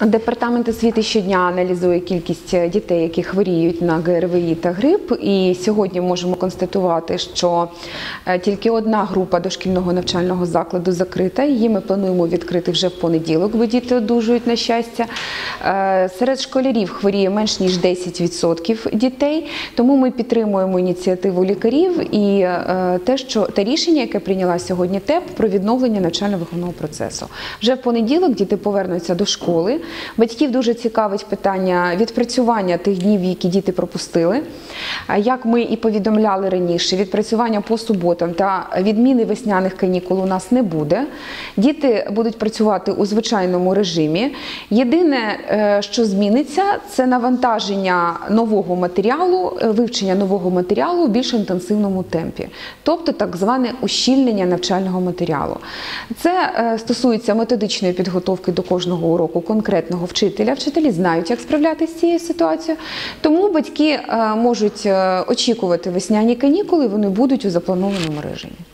Департамент освіти щодня аналізує кількість дітей, які хворіють на ГРВІ та грип. І сьогодні можемо констатувати, що е, тільки одна група дошкільного навчального закладу закрита. Її ми плануємо відкрити вже в понеділок, бо діти одужують на щастя. Е, Серед школярів хворіє менш ніж 10% дітей. Тому ми підтримуємо ініціативу лікарів і е, те, що те рішення, яке прийняла сьогодні ТЕП про відновлення навчально-виховного процесу. Вже в понеділок діти повернуться до школи. Батьків дуже цікавить питання відпрацювання тих днів, які діти пропустили. Як ми і повідомляли раніше, відпрацювання по суботам та відміни весняних канікул у нас не буде. Діти будуть працювати у звичайному режимі. Єдине, що зміниться, це навантаження нового матеріалу, е, вивчення нового матеріалу у більш інтенсивному темпі, тобто так зване ущільнення навчального матеріалу. Це е, стосується методичної підготовки до кожного уроку конкретного вчителя. Вчителі знають, як справлятися з цією ситуацією. Тому батьки е, можуть е, очікувати весняні канікули, вони будуть у запланованому режимі.